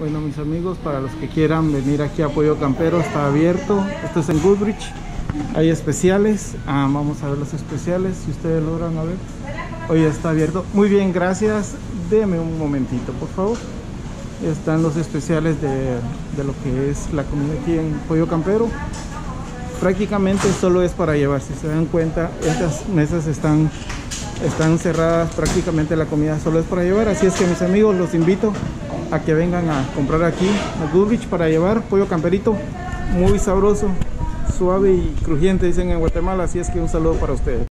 Bueno, mis amigos, para los que quieran venir aquí a Pollo Campero, está abierto. Esto es en Goodrich. Hay especiales. Ah, vamos a ver los especiales, si ustedes logran a ver. Hoy está abierto. Muy bien, gracias. Deme un momentito, por favor. Están los especiales de, de lo que es la comida aquí en Pollo Campero. Prácticamente solo es para llevar. Si se dan cuenta, estas mesas están están cerradas prácticamente la comida solo es para llevar así es que mis amigos los invito a que vengan a comprar aquí a Goodrich para llevar pollo camperito. Muy sabroso suave y crujiente dicen en Guatemala así es que un saludo para ustedes